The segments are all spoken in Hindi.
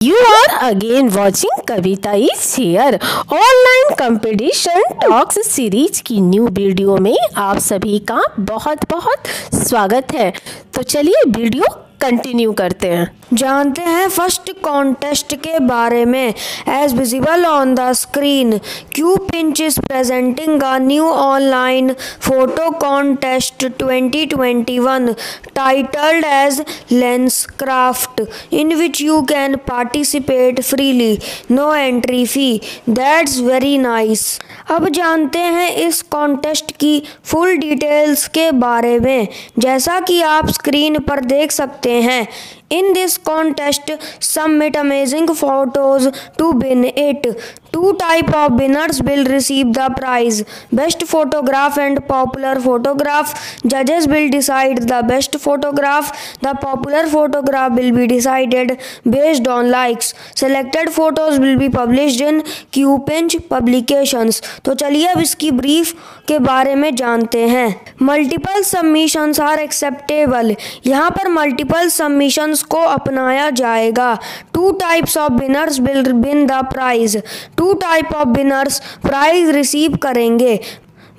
You are again watching Kavita is here online competition talks series की न्यू वीडियो में आप सभी का बहुत बहुत स्वागत है। तो चलिए वीडियो कंटिन्यू करते हैं। जानते हैं फ़र्स्ट कॉन्टेस्ट के बारे में? As visible on the screen QPinch is presenting a new online photo contest 2021 titled as lens craft in which you can participate freely no entry fee that's very nice अब जानते हैं इस कॉन्टेस्ट की फुल डिटेल्स के बारे में। जैसा कि आप स्क्रीन पर देख सकते हैं। In this contest submit amazing photos to win it two type of winners will receive the prize best photograph and popular photograph जजेस will decide the best photograph the popular photograph will be decided based on likes selected photos will be published in QPinch publications तो चलिए अब इसकी ब्रीफ के बारे में जानते हैं। मल्टीपल सबमिशंस आर एक्सेप्टेबल यहाँ पर मल्टीपल सबमिशंस को अपनाया जाएगा। Two types of winners will win the prize two type of winners prize receive करेंगे।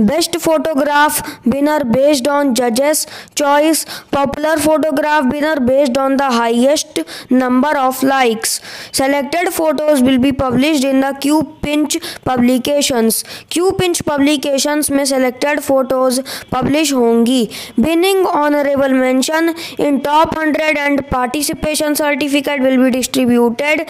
Best photograph winner based on जजेस choice popular photograph winner based on the highest number of likes selected photos will be published in the QPinch publications QPinch publications में सेलेक्टेड फ़ोटोज़ पब्लिश होंगी। Winning honourable mention in top hundred and participation certificate will be distributed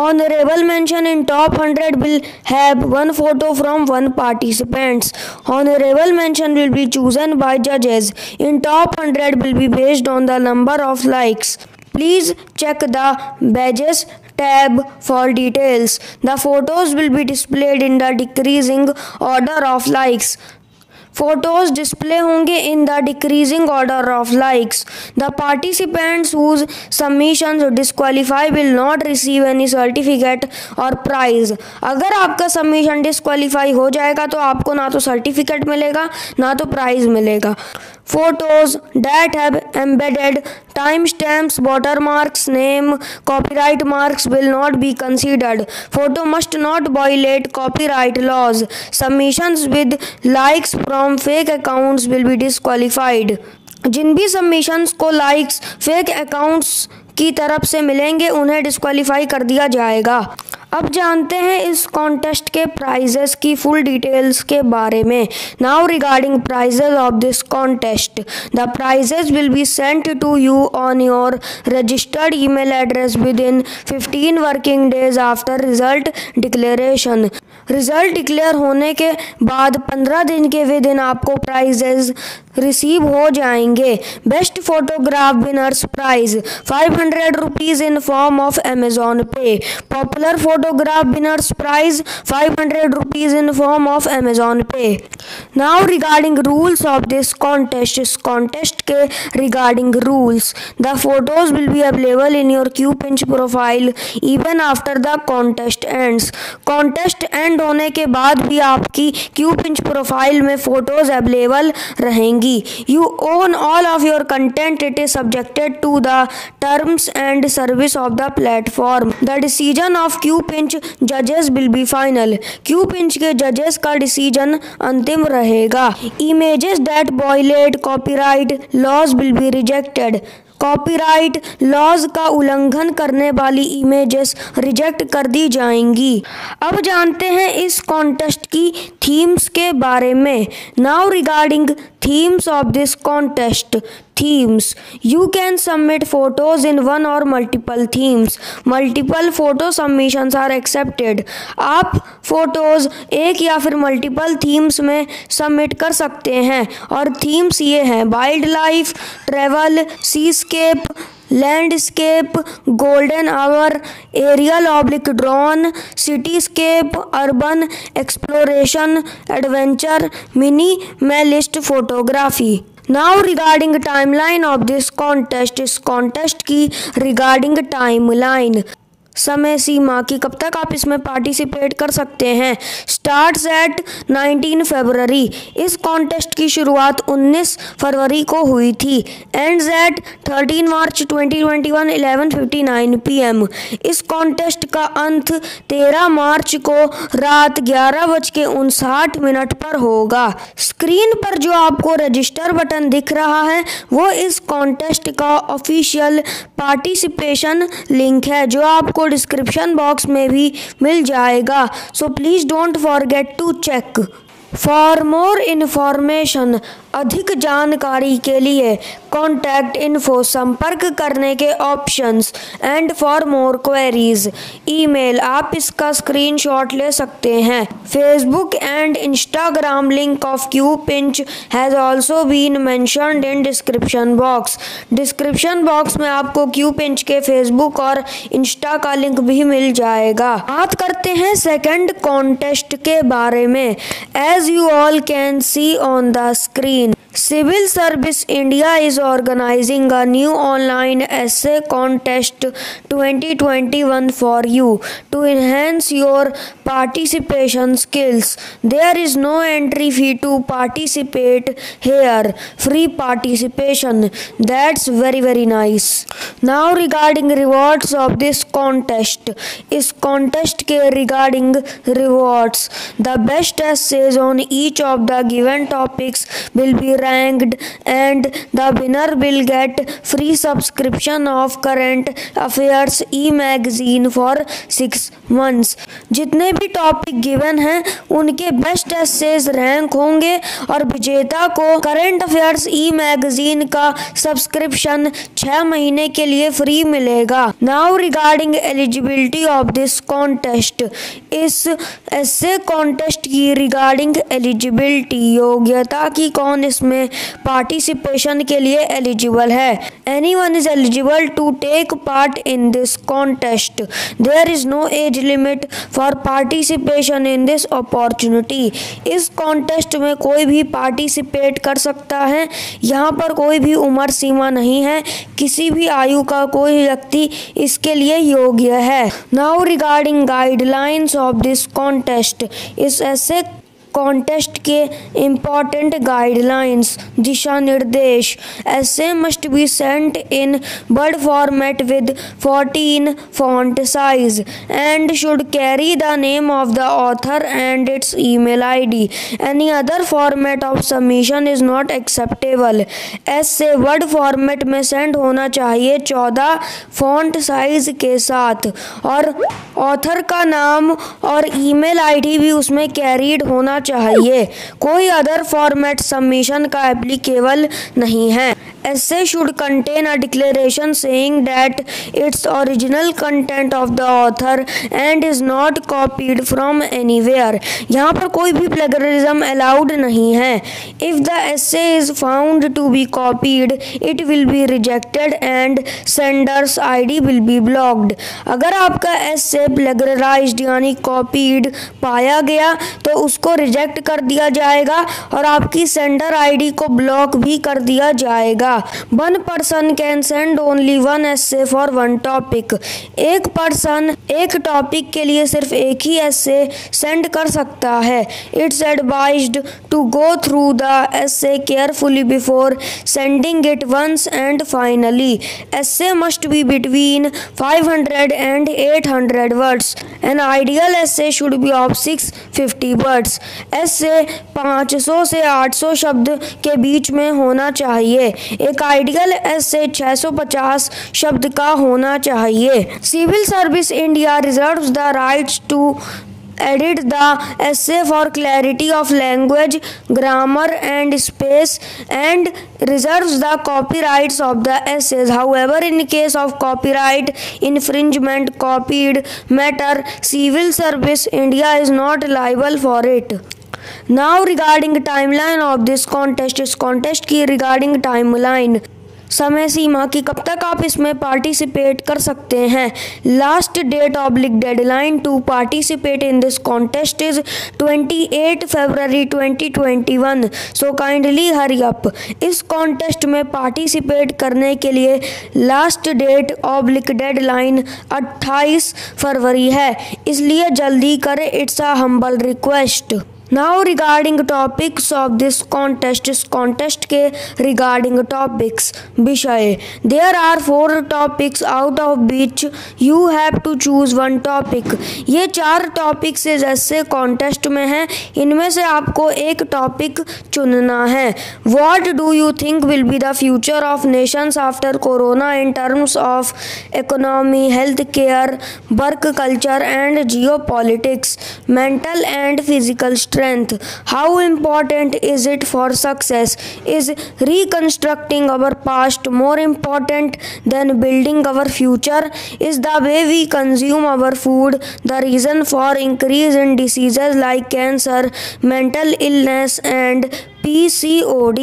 Honorable mention in top 100 will have one photo from one participants. Honorable mention will be chosen by judges. In top 100 will be based on the number of likes. Please check the badges tab for details. The photos will be displayed in the decreasing order of likes. Photos display होंगे in the decreasing order of likes the participants whose submission disqualify will not receive any certificate और प्राइज अगर आपका सबमिशन डिस्कालीफाई हो जाएगा तो आपको ना तो सर्टिफिकेट मिलेगा ना तो प्राइज मिलेगा photos that have embedded timestamps watermarks name copyright marks will not be considered photo must not violate copyright laws submissions with likes from fake accounts will be disqualified. जिन भी सबमिशंस को लाइक्स फेक अकाउंट्स की तरफ़ से मिलेंगे, उन्हें डिस्क्वालीफाई कर दिया जाएगा। अब जानते हैं इस कॉन्टेस्ट के प्राइजेस की फुल डिटेल्स के बारे में। Now regarding prizes of this contest the prizes will be sent to you on your registered email address within 15 working days after result declaration result declare होने के बाद 15 दिन के विद इन आपको प्राइजेस रिसीव हो जाएँगे। Best photograph winners prize five hundred rupees in form of Amazon Pay popular photograph winners prize five hundred rupees in form of Amazon Pay now regarding rules of this contest इस कॉन्टेस्ट के rules the photos will be available in your QPinch profile even after the contest ends contest end होने के बाद भी आपकी पिंच प्रोफ़ाइल में फ़ोटोज़ अवेलेबल रहेंगी. होगी you own all of your content it is subjected to the terms and service of the platform the decision of QPinch जजेस will be final Q pinch के जजेस का डिसीज़न अंतिम रहेगा। Images that violate copyright laws will be rejected copyright laws का उल्लंघन करने वाली इमेजेस रिजेक्ट कर दी जाएँगी। अब जानते हैं इस कॉन्टेस्ट की थीम्स के बारे में। Now regarding themes of this contest themes you can submit photos in one or multiple themes multiple photo submissions are accepted आप फ़ोटोज़ एक या फिर मल्टीपल थीम्स में सबमिट कर सकते हैं। और थीम्स ये हैं wildlife travel seascape landscape golden hour aerial oblique drone cityscape urban exploration adventure minimalist photography now regarding timeline of this contest इस कॉन्टेस्ट की रिगार्डिंग टाइमलाइन समय सीमा कि कब तक आप इसमें पार्टिसिपेट कर सकते हैं? स्टार्ट एट 19 फरवरी इस कॉन्टेस्ट की शुरुआत 19 फरवरी को हुई थी। एंड एट 13 मार्च 2021 11:59 पीएम इस कॉन्टेस्ट का अंत 13 मार्च को रात ग्यारह बज के उनसाठ मिनट पर होगा। स्क्रीन पर जो आपको रजिस्टर बटन दिख रहा है, वो इस कॉन्टेस्ट का ऑफिशियल पार्टिसिपेशन लिंक है, जो आपको डिस्क्रिप्शन बॉक्स में भी मिल जाएगा। So please don't forget to check for more information अधिक जानकारी के लिए कॉन्टैक्ट इन्फो संपर्क करने के options and for more queries email आप इसका स्क्रीनशॉट ले सकते हैं। Facebook and Instagram link of QPinch has also been mentioned in description box description box में आपको क्यू पिंच के फेसबुक और इंस्टा का लिंक भी मिल जाएगा। बात करते हैं सेकेंड कॉन्टेस्ट के बारे में। As you all can see on the screen Martin. Civil Service India is organizing a new online essay contest 2021 for you to enhance your participation skills. There is no entry fee to participate here. Free participation. That's very very nice. Now regarding rewards of this contest. Is contest ke regarding rewards. The best essays on each of the given topics will be ranked and the winner will get free subscription of current affairs e-magazine for six months जितने भी टॉपिक गिवन हैं, उनके बेस्ट एसेज रैंक होंगे और विजेता को करंट अफेयर्स ई मैगजीन का सब्सक्रिप्शन छह महीने के लिए फ्री मिलेगा। Now regarding eligibility of this contest इस ऐसे कॉन्टेस्ट की रिगार्डिंग एलिजिबिलिटी योग्यता की कौन इसमें पार्टिसिपेशन के लिए एलिजिबल है. Anyone is eligible to take part in this contest there is no age limit for participation in this opportunity इस कॉन्टेस्ट में कोई भी पार्टिसिपेट कर सकता है. यहाँ पर कोई भी उम्र सीमा नहीं है. किसी भी आयु का कोई व्यक्ति इसके लिए योग्य है. Now regarding guidelines of this contest इस ऐसे कॉन्टेस्ट के इंपॉर्टेंट गाइडलाइंस दिशा निर्देश। Essay must be sent in word format with 14 font size and should carry the name of the author and its email ID any other format of submission is not acceptable essay word format में सेंड होना चाहिए 14 फॉन्ट साइज़ के साथ और ऑथर का नाम और ईमेल आईडी भी उसमें कैरीड होना चाहिए। कोई अदर फॉर्मेट सबमिशन का एप्लीकेबल नहीं है। Essay should contain a declaration saying that it's original content of the author and is not copied from anywhere यहाँ पर कोई भी plagiarism allowed नहीं है if the essay is found to be copied it will be rejected and sender's ID will be blocked अगर आपका essay plagiarized यानी copied पाया गया तो उसको रिजेक्ट कर दिया जाएगा और आपकी सेंडर आईडी को ब्लॉक भी कर दिया जाएगा one person can send only one essay for one topic एक पर्सन एक टॉपिक के लिए सिर्फ़ एक ही एसे सेंड कर सकता है। It's advised to go through the essay carefully before sending it once and finally essay must be between 500 and 800 words an ideal essay should be of 650 words essay 500 से 800 शब्द के बीच में होना चाहिए। एक आइडियल ऐसे 650 शब्द का होना चाहिए। Civil service India reserve the right to edit the essay for clarity of language, grammar and space, and reserve the copyright of the essay however in case of copyright infringement copied matter civil service India is not liable for it now, regarding timeline of this contest इस contest की regarding timeline समय सीमा की कब तक आप इसमें पार्टिसिपेट कर सकते हैं? Last date oblique deadline to participate in this contest is 28 February 2021 so kindly hurry up इस कॉन्टेस्ट में पार्टिसिपेट करने के लिए लास्ट डेट ऑब्लिक डेडलाइन 28 फरवरी है। इसलिए जल्दी करें it's a humble request now regarding topics of this contest इस कॉन्टेस्ट के रिगार्डिंग टॉपिक्स विषय there are four topics out of which you have to choose one topic ये चार टॉपिक्स जैसे कॉन्टेस्ट में हैं इनमें से आपको एक टॉपिक चुनना है what do you think will be the future of nations after corona in terms of economy health care work culture and geopolitics mental and physical stress strength. How important is it for success? Is reconstructing our past more important than building our future? Is the way we consume our food the reason for increase in diseases like cancer, mental illness and PCOD?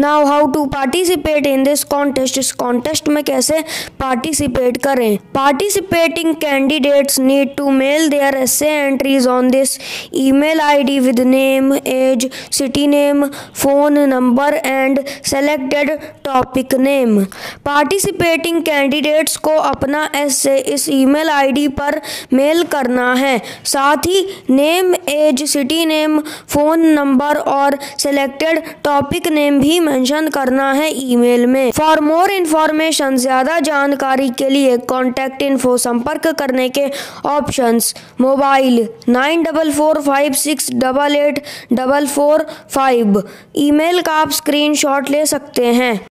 Now how to participate in this contest इस कॉन्टेस्ट में कैसे पार्टिसिपेट करें? Participating candidates need to mail their essay entries on this email ID with name age city name phone number and selected topic name participating candidates को अपना एसे इस ईमेल आईडी पर मेल करना है। साथ ही name age city name phone number और सेलेक्टेड टॉपिक नेम भी मेंशन करना है ईमेल में। फॉर मोर इन्फॉर्मेशन ज़्यादा जानकारी के लिए कॉन्टैक्ट इन्फो संपर्क करने के option mobile nine double four five six double eight double four five email का आप स्क्रीनशॉट ले सकते हैं।